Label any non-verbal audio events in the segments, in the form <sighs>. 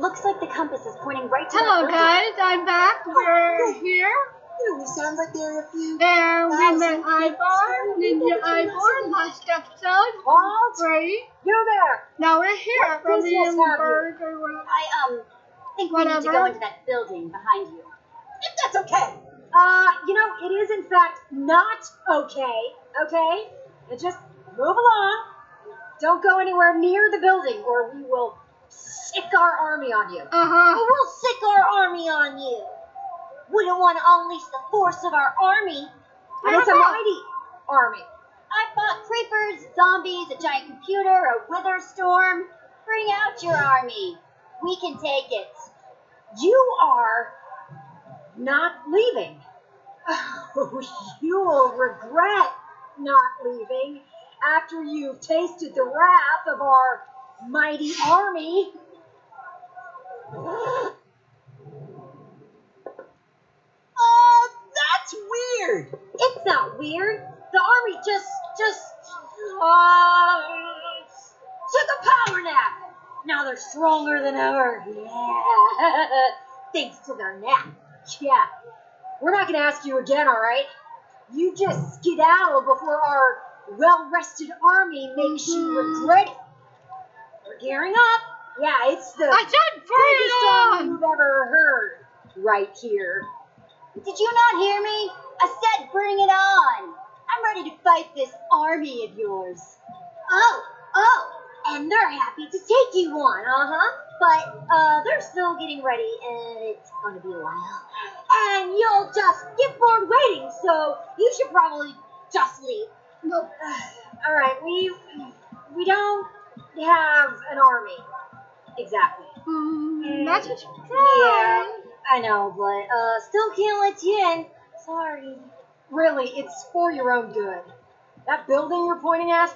looks like the compass is pointing right to Hello, guys. I'm back. We're good. here. It only sounds like there are a few. And we met Ivor, Ninja Ivor, last episode. Walt, Great. you there. Now we're here at What have you? Or whatever. I um think we need to go into that building behind you. If that's okay. Uh, you know, it is in fact not okay, okay? Just move along. Don't go anywhere near the building or we will sic our army on you. Uh-huh. We'll sic our army on you. Wouldn't want to unleash the force of our army. And it's a mighty army. I fought creepers, zombies, a giant computer, a wither storm. Bring out your army. We can take it. You are not leaving. Oh, <laughs> you will regret not leaving after you've tasted the wrath of our mighty army. Oh, <gasps> that's weird. It's not weird. The army just, just, uh, took a power nap. Now they're stronger than ever. Yeah. <laughs> Thanks to their nap. Yeah. We're not going to ask you again, all right? You just skedaddle before our well-rested army makes you regret it. Gearing up. Yeah, it's the I said biggest bring army it on! you've ever heard right here. Did you not hear me? I said bring it on. I'm ready to fight this army of yours. Oh, oh, and they're happy to take you on, uh-huh. But uh, they're still getting ready, and it's gonna be a while. And you'll just get bored waiting, so you should probably just leave. Nope. <sighs> All right, we we don't have an army exactly. Mm, that's a Yeah, surprise. I know, but uh, still can't let you in. Sorry. Really, it's for your own good. That building you're pointing at,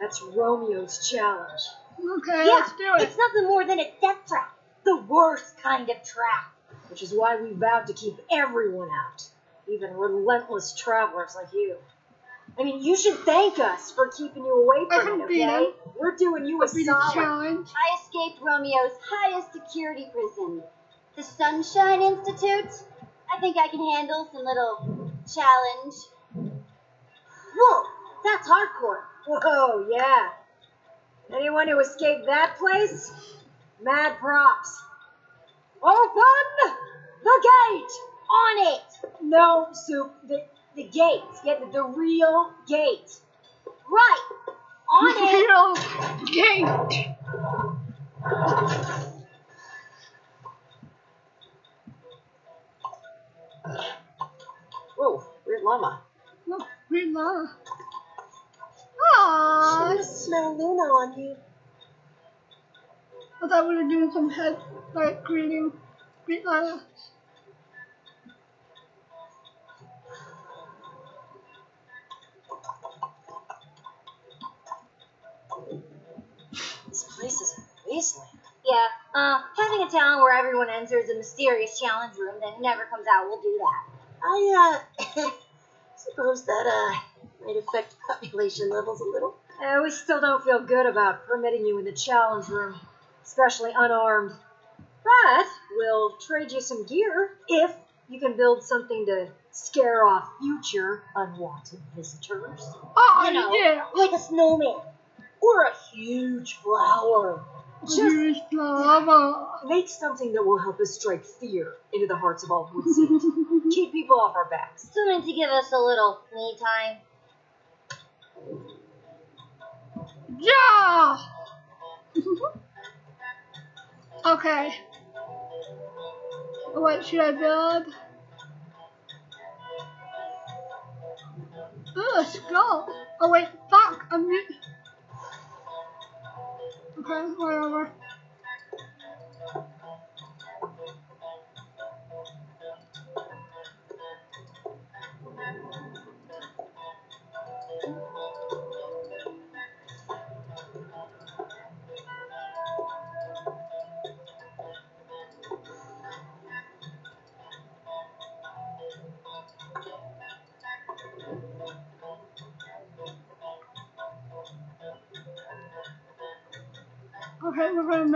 that's Romeo's challenge. Okay, yeah, let's do it. it's nothing more than a death trap. The worst kind of trap. Which is why we vowed to keep everyone out, even relentless travelers like you. I mean, you should thank us for keeping you away from can it, okay? We're doing you a solid. challenge. I escaped Romeo's highest security prison, the Sunshine Institute. I think I can handle some little challenge. Whoa, that's hardcore. Whoa, yeah. Anyone who escaped that place? Mad props. Open the gate! On it! No, Soup, the, the gate. Get the, the real gate. Right! On it! Real gate. Whoa, weird llama. Look, we love. I Aww. just smell Lluna on you. I thought we were doing some head, like, greeting. Greet letter. Yeah, uh, having a town where everyone enters a mysterious challenge room that never comes out will do that. I, uh, <laughs> suppose that, uh, might affect population levels a little. Uh, we still don't feel good about permitting you in the challenge room, especially unarmed. But we'll trade you some gear if you can build something to scare off future unwanted visitors. Oh, You know. yeah. Like a snowman. Or a huge flower. Just lava. make something that will help us strike fear into the hearts of all who would see it. <laughs> Keep people off our backs. Something to give us a little me time. Yeah. <laughs> okay. What should I build? Ooh, a skull. Oh wait, fuck. I'm mute. Okay, whatever.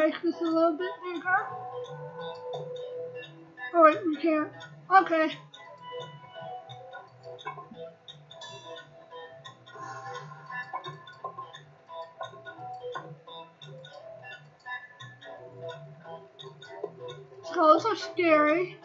Make this a little bit bigger. Oh wait, we can't. Okay. Skulls are scary.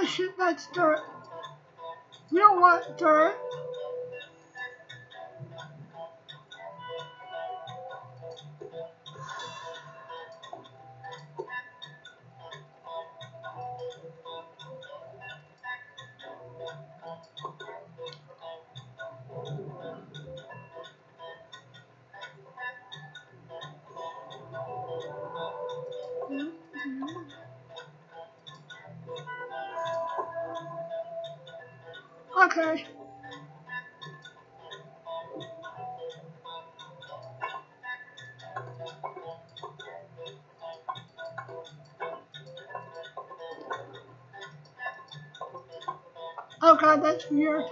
That shit, that's dirt. You don't want dirt. God,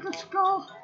just gonna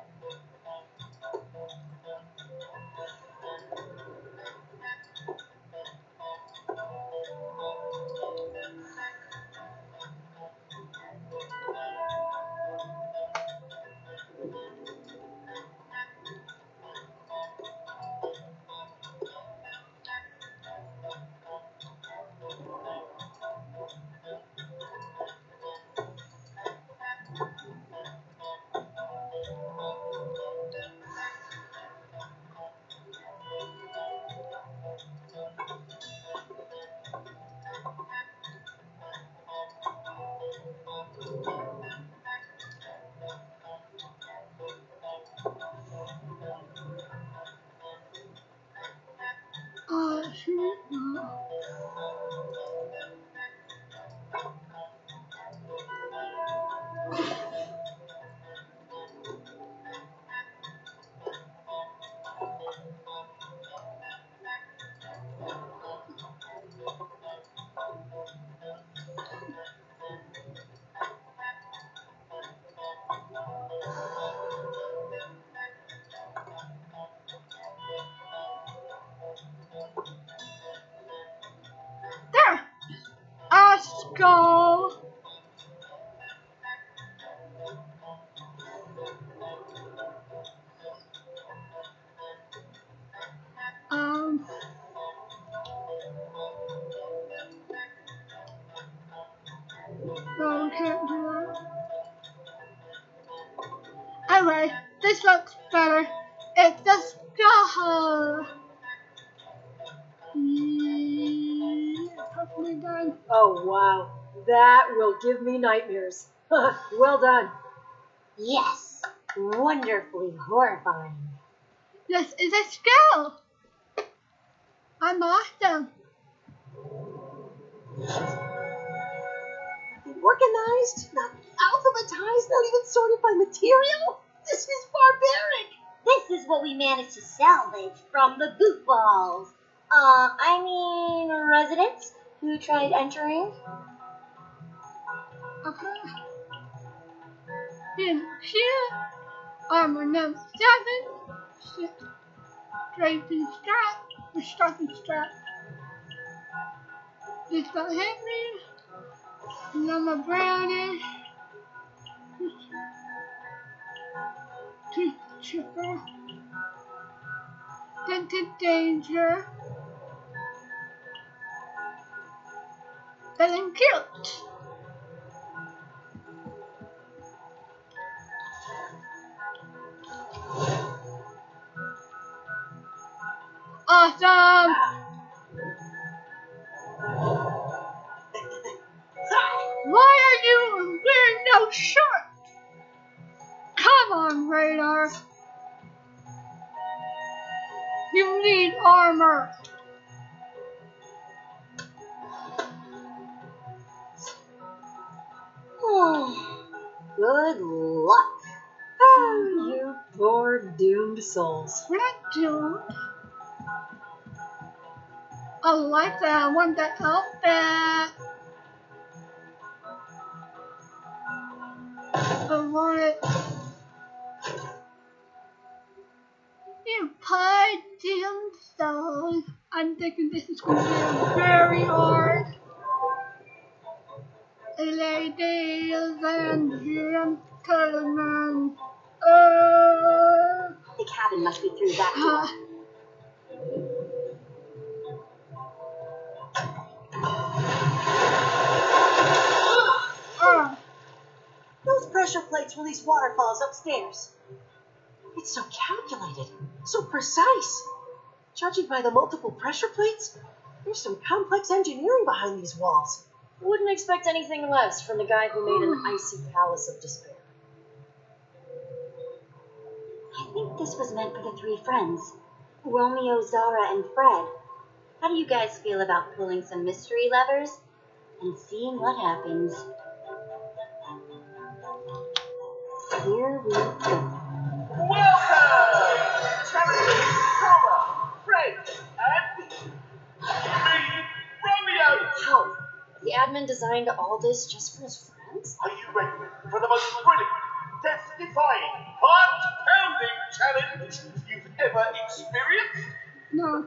me nightmares. <laughs> well done. Yes, wonderfully horrifying. This is a skull! I'm awesome. Organized, not alphabetized, not even sorted by material. This is barbaric. This is what we managed to salvage from the goofballs. Uh, I mean, residents who tried entering. Okay. In here. armor number seven, draping strap, or stocking strap. This got me. Number brownish. Tooth chipper. Dented danger. And then Awesome! Why are you wearing no shirt? Come on, Radar. You need armor. Hmm. Good luck. Oh, <sighs> you poor doomed souls. We're not doomed. I like that. I want that outfit. I want it. You pie dim souls. I'm thinking this is going to be very hard. Ladies and gentlemen. Uh, The cabin must be through that door. Pressure plates release waterfalls upstairs. It's so calculated, so precise. Judging by the multiple pressure plates, there's some complex engineering behind these walls. Wouldn't expect anything less from the guy who made an hmm. icy palace of despair. I think this was meant for the three friends Romeo, Xara, and Fred. How do you guys feel about pulling some mystery levers and seeing what happens? Here we go. Welcome! Charity, Cora, Fred, and me, Romeo! How? The admin designed all this just for his friends? Are you ready for the most brilliant, death-defying, heart-pounding challenge you've ever experienced? no.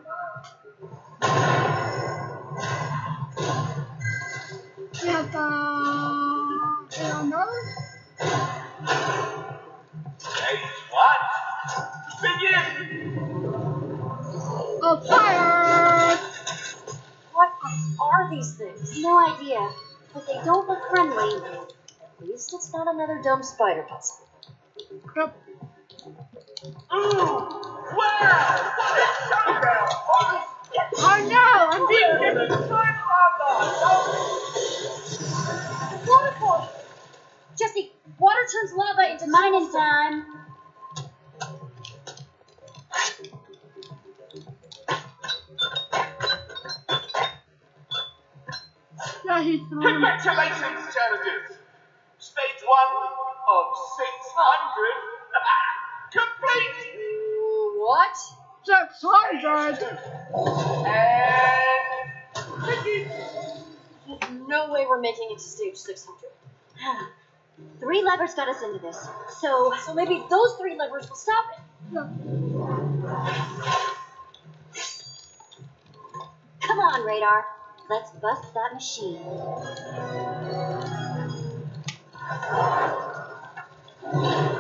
Oh, fire! What are these things? No idea, but they don't look friendly. At least it's not another dumb spider puzzle. Yep. Ooh! Ah! Wow! What a showdown! Oh no, I'm being the time of Waterfall! Jesse, water turns lava into Mine in time. Yeah, he's throwing. Congratulations, challenges! Stage one of 600 <laughs> complete! What? Six hundred. And begin! There's no way we're making it to stage 600. <sighs> Three levers got us into this, so So maybe those three levers will stop it. come on, Radar. Let's bust that machine. Radar,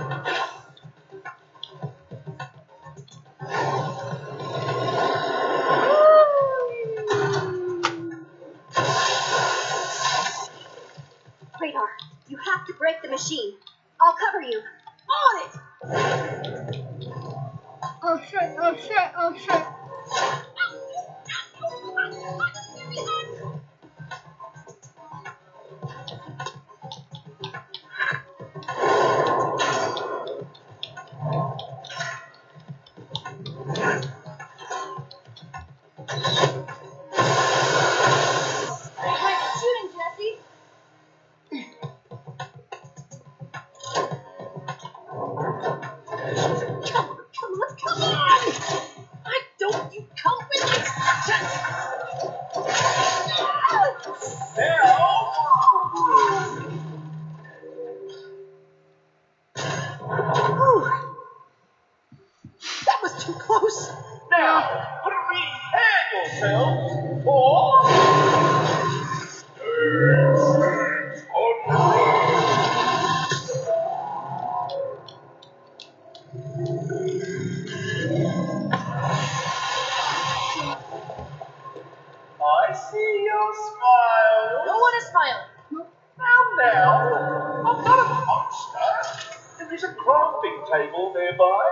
crafting table nearby.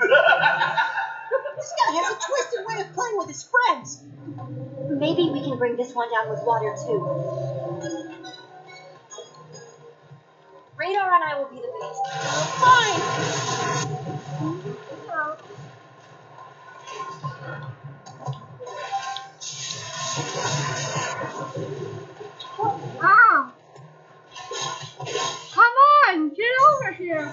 this guy has a twisted way of playing with his friends. Maybe we can bring this one down with water too. Radar and I will be the base. Fine! Oh. Oh. 是啊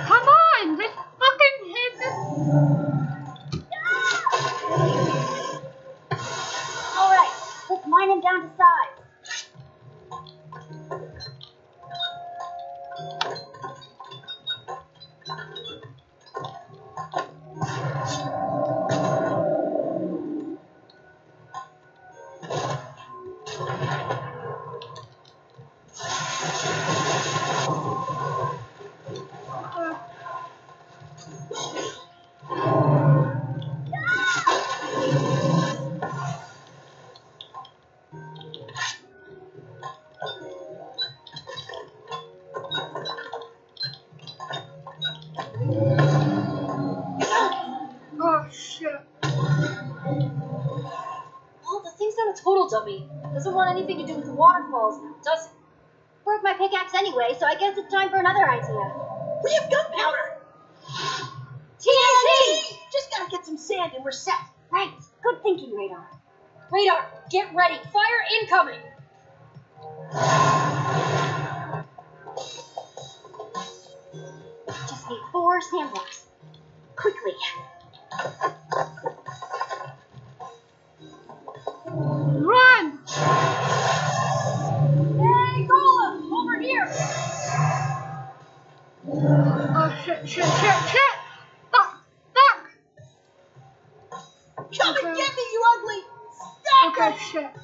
shit, shit, shit, shit! Fuck! Fuck! Come okay. and get me, you ugly! Stop okay, it! shit.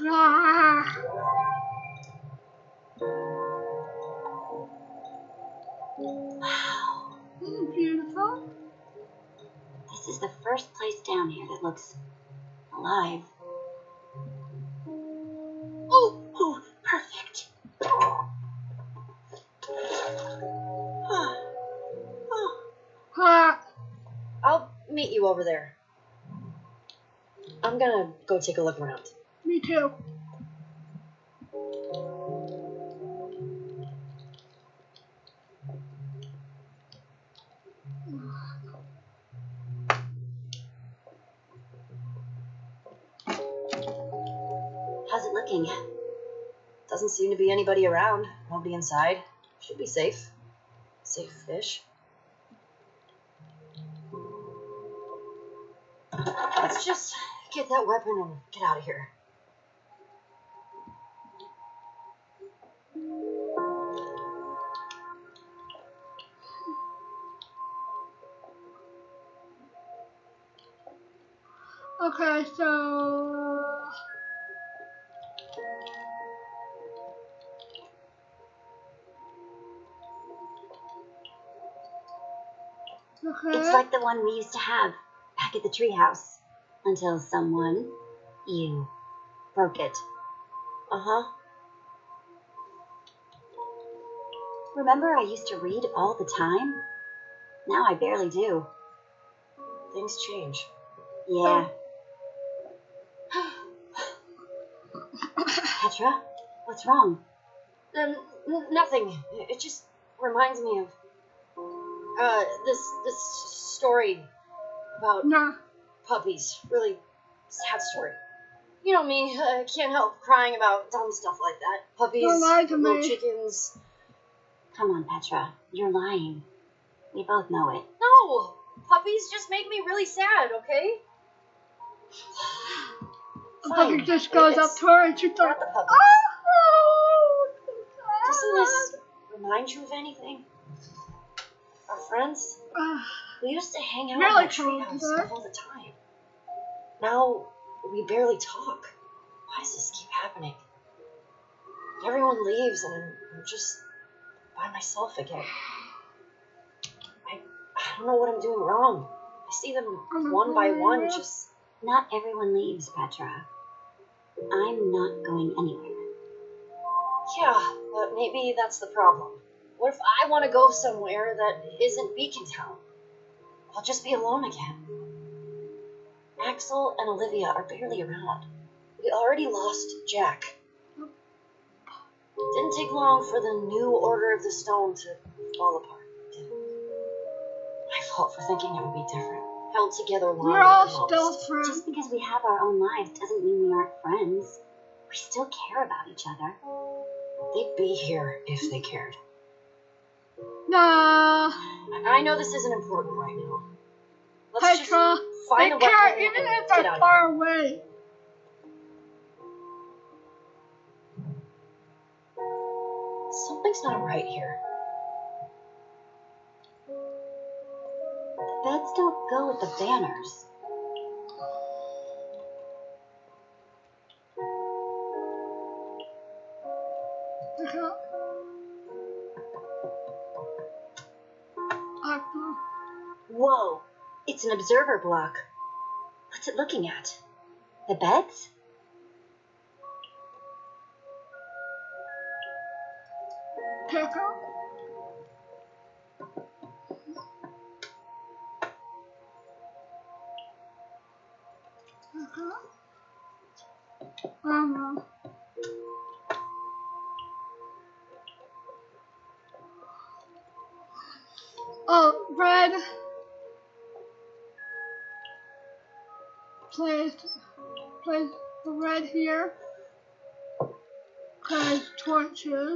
Wow. Beautiful. This is the first place down here that looks alive. Meet you over there. I'm gonna go take a look around. Me too. How's it looking? Doesn't seem to be anybody around. Nobody inside. Should be safe. Safe fish. Get that weapon and get out of here. Okay, so. Okay. It's like the one we used to have back at the treehouse until someone, you, broke it. Uh huh. Remember, I used to read all the time? Now I barely do. Things change. Yeah. <sighs> Petra, what's wrong? Um, nothing. It just reminds me of uh this this story about Nah. Puppies. Really sad story. You know me. I can't help crying about dumb stuff like that. Puppies, Don't lie to little me. chickens. Come on, Petra. You're lying. We both know it. No, puppies just make me really sad. Okay. The Fine. puppy just goes It's up to her and shoots her. Not the puppies. Oh, Doesn't this remind you of anything? Our friends? Ah, We used to hang out Really in the cool, treehouse all the time. Now we barely talk. Why does this keep happening? Everyone leaves and I'm, I'm just by myself again. I I don't know what I'm doing wrong. I see them one by one, just Not everyone leaves, Petra. I'm not going anywhere. yeah. But maybe that's the problem. What if I want to go somewhere that isn't Beacon Town? I'll just be alone again. Axel and Olivia are barely around. We already lost Jack. It Didn't take long for the new Order of the Stone to fall apart. did it? My fault for thinking it would be different. Held together longer. We're all still friends. Just because we have our own lives doesn't mean we aren't friends. We still care about each other. They'd be here if they cared. Nah. I I know this isn't important right now. Let's just Petra, find they weapon even if they're far away. Something's not right here. The beds don't go with the banners. It's an observer block. What's it looking at? The beds? Pickle. I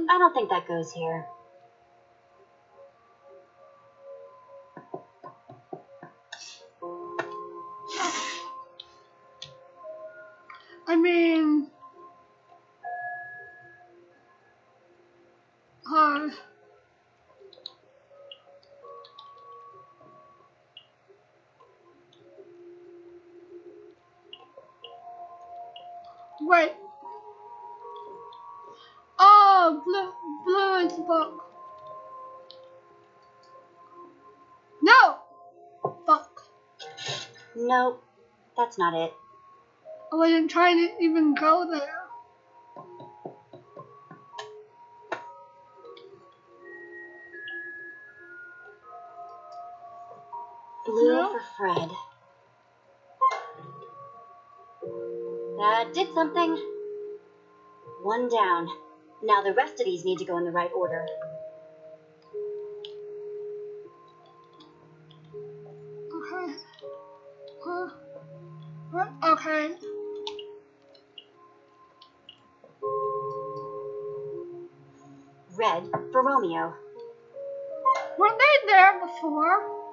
I don't think that goes here. Nope, that's not it. Oh, I wasn't trying to even go there. Blue No? for Fred. That did something. One down. Now the rest of these need to go in the right order. Okay. Red for Romeo. Weren't they there before?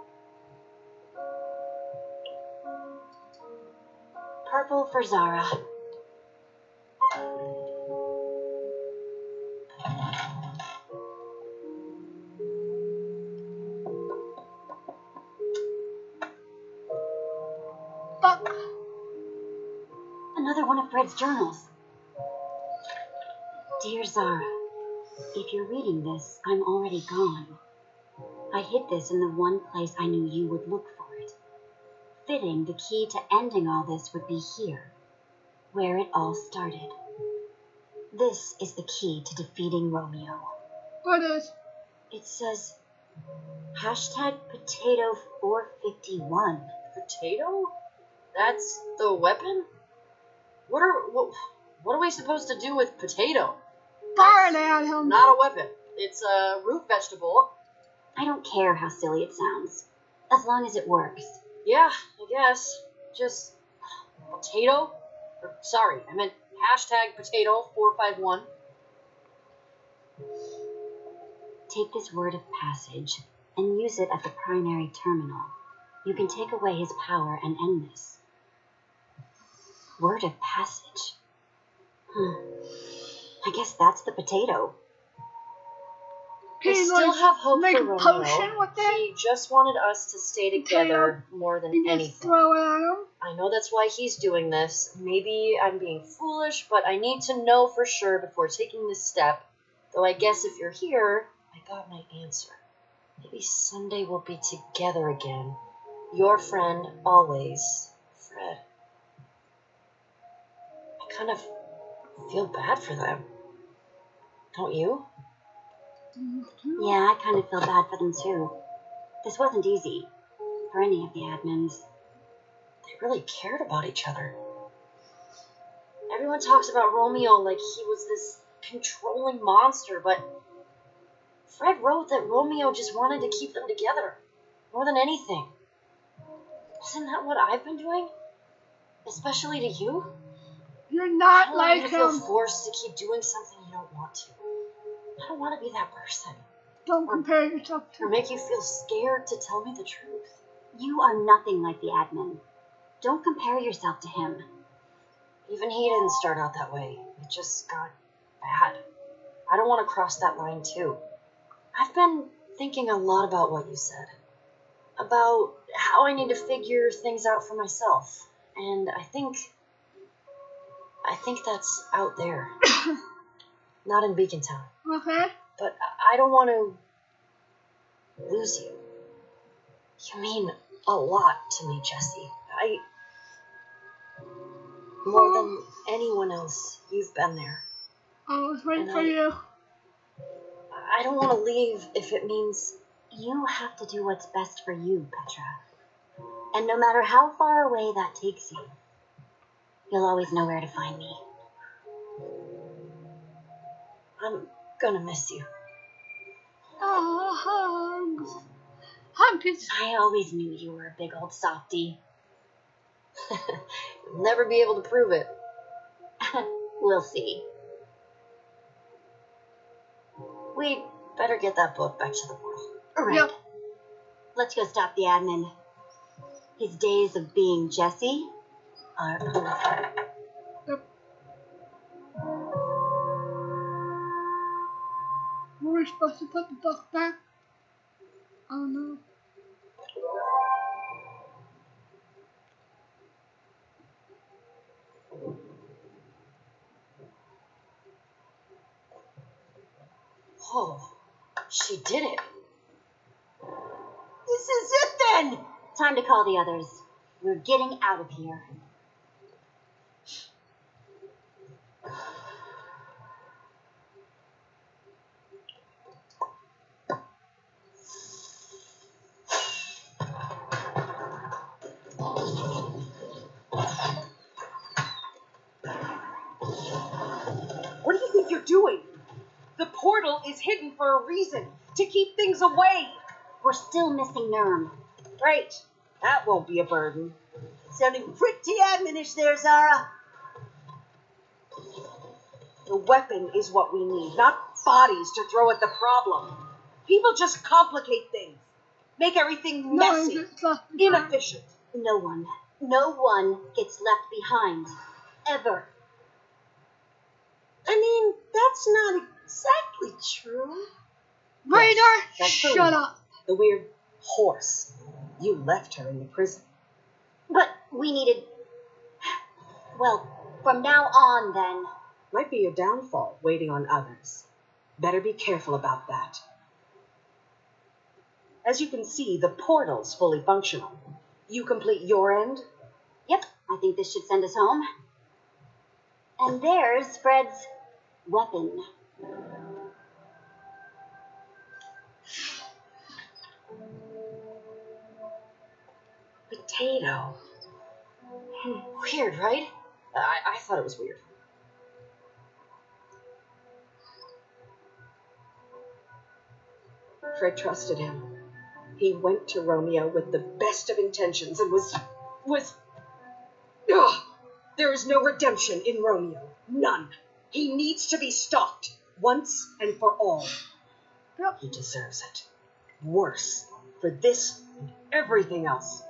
Purple for Xara. Another one of Fred's journals. Dear Xara, if you're reading this, I'm already gone. I hid this in the one place I knew you would look for it. Fitting the key to ending all this would be here, where it all started. This is the key to defeating Romeo. What is? It says hashtag potato 451. Potato? That's the weapon? What are what, what are we supposed to do with potato? Him. Not a weapon. It's a root vegetable. I don't care how silly it sounds, as long as it works. Yeah, I guess. Just potato? Or, sorry, I meant hashtag potato 451. Take this word of passage and use it at the primary terminal. You can take away his power and end this. Word of passage. Hmm. I guess that's the potato. I Can you, still like, have hope make for a Romeo. potion with it? He just wanted us to stay together more than You just anything. throw it at him. I know that's why he's doing this. Maybe I'm being foolish, but I need to know for sure before taking this step. Though I guess if you're here, I got my answer. Maybe someday we'll be together again. Your friend, always, Fred. I kind of feel bad for them. Don't you? Yeah, I kind of feel bad for them too. This wasn't easy for any of the admins. They really cared about each other. Everyone talks about Romeo like he was this controlling monster, but Fred wrote that Romeo just wanted to keep them together more than anything. Isn't that what I've been doing? Especially to you? You're not don't want you like to feel forced to keep doing something you don't want to. I don't want to be that person. Don't compare yourself to. Or make you feel scared to tell me the truth. You are nothing like the admin. Don't compare yourself to him. Even he didn't start out that way. It just got bad. I don't want to cross that line, too. I've been thinking a lot about what you said. About how I need to figure things out for myself. And I think. I think that's out there. <coughs> Not in Beacon Town. Okay? But I don't want to lose you. You mean a lot to me, Jesse. I More than anyone else, you've been there. I was waiting And for I- you. I don't want to leave if it means You have to do what's best for you, Petra. And no matter how far away that takes you, you'll always know where to find me. I'm gonna miss you. Oh, hugs. Hugs. I always knew you were a big old softy. <laughs> You'll never be able to prove it. <laughs> We'll see. We'd better get that book back to the world. Right. Yep. Let's go stop the admin. His days of being Jesse are over. Were we supposed to put the book back? Oh no. Whoa, she did it. This is it then! Time to call the others. We're getting out of here. Doing? The portal is hidden for a reason to keep things away. We're still missing Nurm. Right. That won't be a burden. Sounding pretty admonish there, Xara. The weapon is what we need, not bodies to throw at the problem. People just complicate things, make everything messy, not. inefficient. No one, no one gets left behind. Ever. I mean, that's not exactly true. Radar, that's shut up. The weird horse. You left her in the prison. But we needed. Well, from now on, then. Might be your downfall, waiting on others. Better be careful about that. As you can see, the portal's fully functional. You complete your end, Yep, I think this should send us home. And there's Fred's weapon. potato. Hmm, weird, right? I, I thought it was weird. Fred trusted him. He went to Romeo with the best of intentions and was. was. Ugh! There is no redemption in Romeo. None. He needs to be stopped once and for all. Yep. He deserves it. Worse. For this and everything else.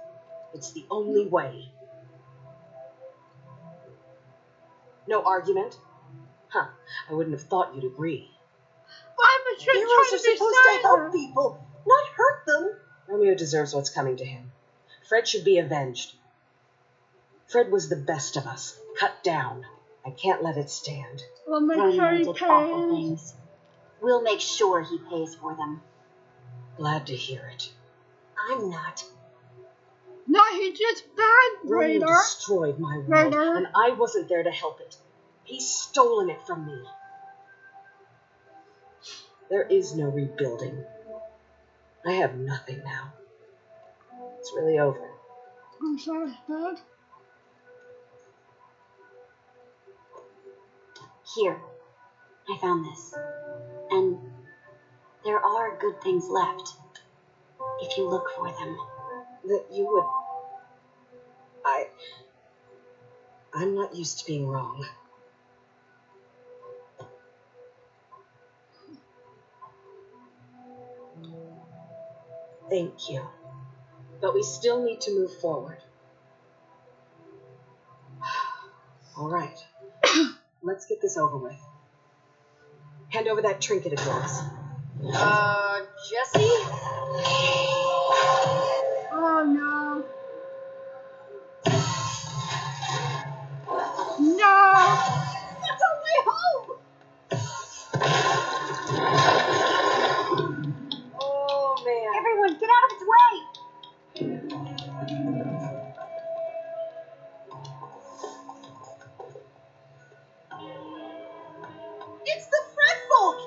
It's the only way. No argument? Huh. I wouldn't have thought you'd agree. I'm just Heroes trying are to supposed to help people, not hurt them. Romeo deserves what's coming to him. Fred should be avenged. Fred was the best of us, cut down. I can't let it stand. We'll make sure Romeo he did awful things. We'll make sure he pays for them. Glad to hear it. I'm not. No, he just bad Romeo radar. destroyed my world, Radar. and I wasn't there to help it. He's stolen it from me. There is no rebuilding. I have nothing now. It's really over. I'm sorry, bad. Here, I found this. And there are good things left. If you look for them. that you would. I. I'm not used to being wrong. Thank you. But we still need to move forward. <sighs> All right. Let's get this over with. Hand over that trinket of yours. Uh, Jesse? Oh no. No! It's the Fred folk!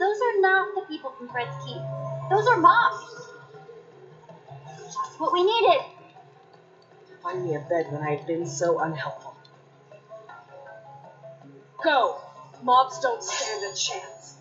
Those are not the people from Fred's Keep. Those are mobs. Just what we needed. Find me a bed when I have been so unhelpful. Go! Mobs don't stand a chance.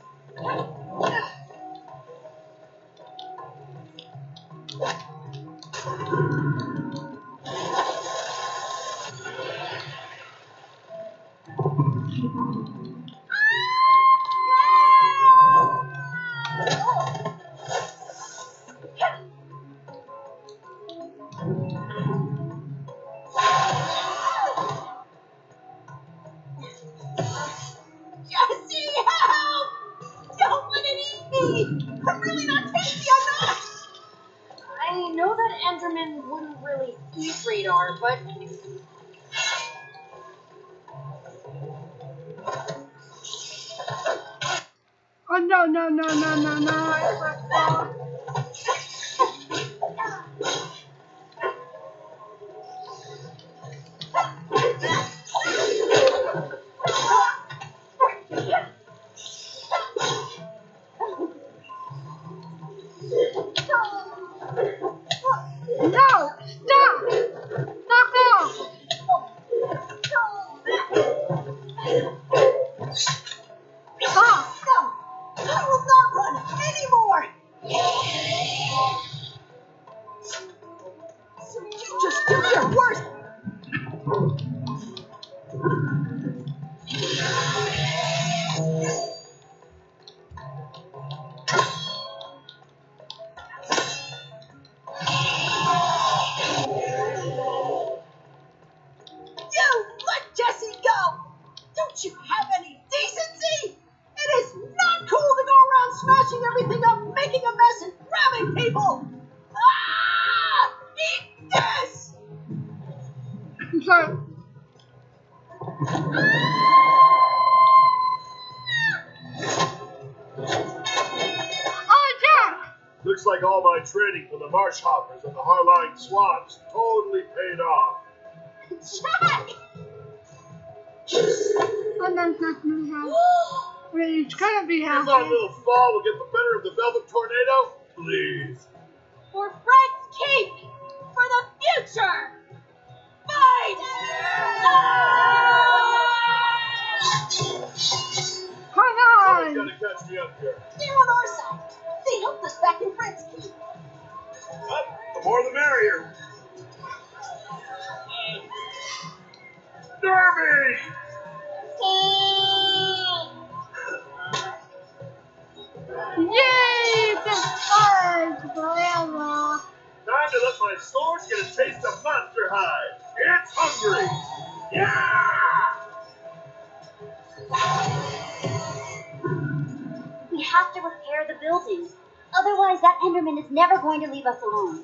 Marsh hoppers and the Harline swans totally paid off. Jack! I'm not gonna have. Wait, <gasps> it's gonna be If happy. our little fall will get the better of the velvet tornado, please. For Fred's keep! For the future! Fight! Come Someone's on! gotta catch me up here. They're on our side. They helped us back in Fred's keep. Merrier. Derby! Yay! Stars forever! Time to let my sword get a taste of monster hide. It's hungry. Yeah! We have to repair the building. Otherwise, that Enderman is never going to leave us alone.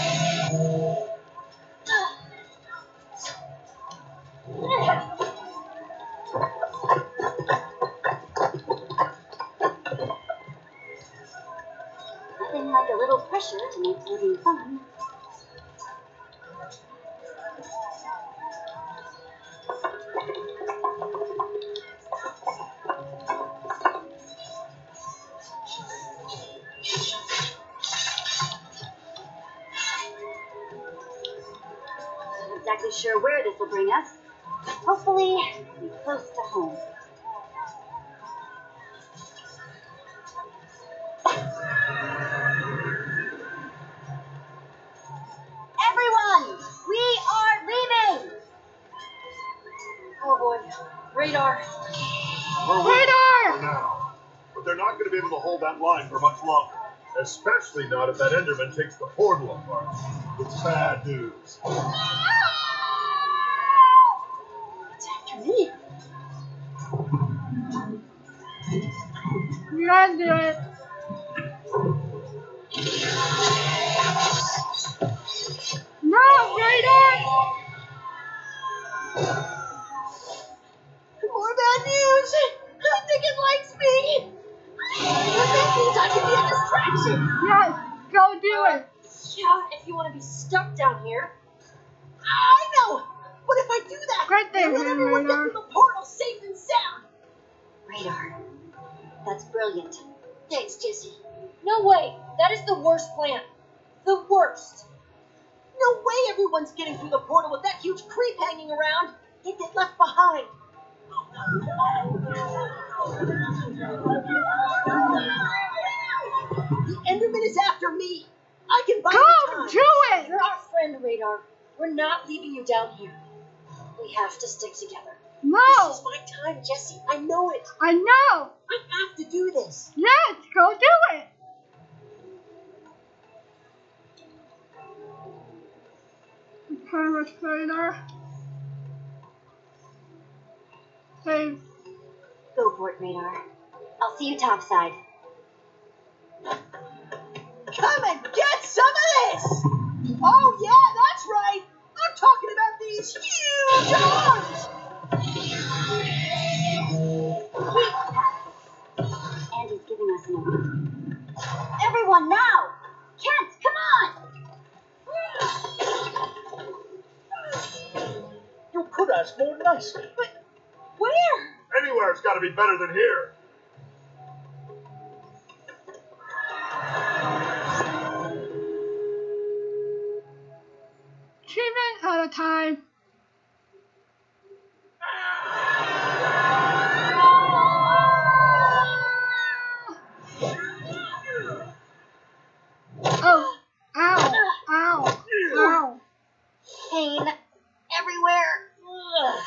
oh boy, radar. We're Radar! now. But they're not going to be able to hold that line for much longer. Especially not if that Enderman takes the portal apart. It's bad news. It's after me. You gotta do it. No, radar! News. I think it likes me. That means I can be a distraction. Yes, go do it. Yeah, if you want to be stuck down here. I know. But if I do that, Right there, Let everyone get through the portal safe and sound. Radar. That's brilliant. Thanks, Jesse. No way! That is the worst plan. The worst. No way everyone's getting through the portal with that huge creep hanging around. They'd get left behind. The Enderman is after me. I can buy time. do it! You're our friend, Radar. We're not leaving you down here. We have to stick together. No! This is my time, Jesse. I know it. I know! I have to do this. Yes, go do it! Promise, Radar. Radar. I'll see you topside. Come and get some of this. Oh yeah, that's right. I'm talking about these huge arms. Andy's giving us an order. Everyone now! Kent, come on! You could ask more nicely. But where? Anywhere's got to be better than here. Achievement at a time. Oh, ow, ow, ow. Pain everywhere. Ugh.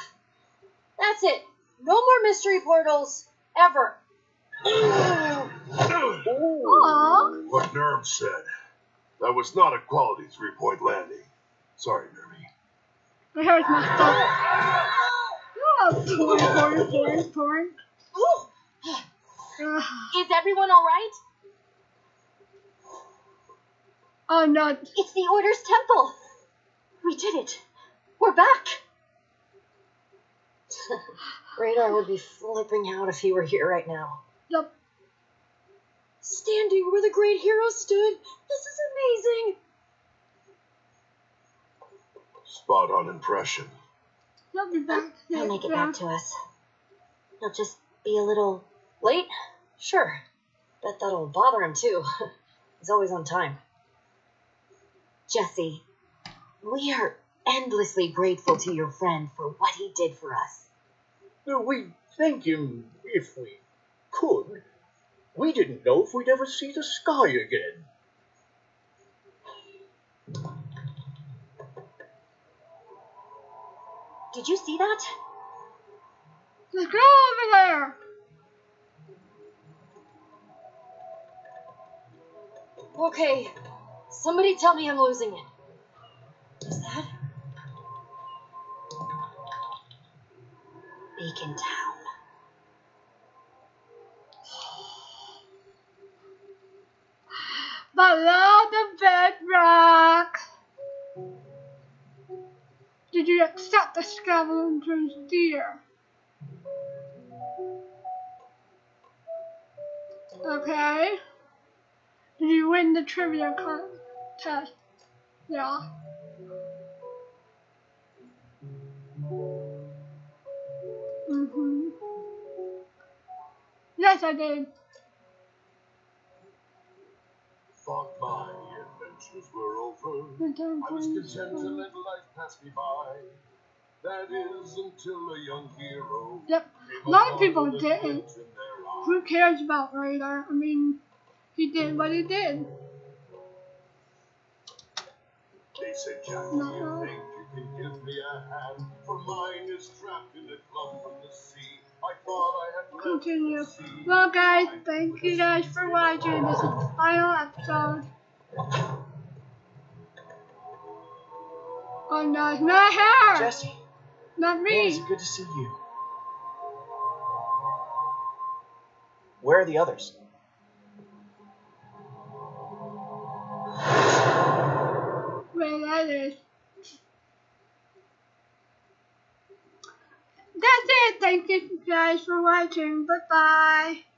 That's it. No more mystery portals. Ever. Aww. What Nurm said. That was not a quality three point landing. Sorry, Nermy. My hair's messed up. Oh, porn, porn, porn, porn. Ooh, ah. Is everyone alright? Oh no, It's the Order's temple. We did it. We're back. <laughs> Radar would be flipping out if he were here right now. Yup. Standing where the great hero stood. This is amazing. Spot on impression. He'll be back. He'll make it Yeah. back to us. He'll just be a little. Late? Sure. Bet that'll bother him too. <laughs> He's always on time. Jesse, we are endlessly grateful to your friend for what he did for us. We'd thank him if we could. We didn't know if we'd ever see the sky again. Did you see that? Let's go over there. Okay. Somebody tell me I'm losing it. Is that? Beacon Town. Below the bedrock. Did you accept the scavenger's deer? Okay. Did you win the trivia contest? Yeah. Yes, I did. Thought my adventures were over. I was content to let life pass me by. That is until a young hero. Yep. A lot of people didn't. glint in their eye. Who cares about Radar? I mean, he did what he did. They said, Jack, do you think you can give me a hand? For mine is trapped in a clump the sea. Continue. Well, guys, thank you guys for watching. This is the final episode. Oh uh, no, it's my hair! Jesse, Not man, me! it's good to see you. Where are the others? Where that is. That's it. Thank you guys for watching. Bye bye.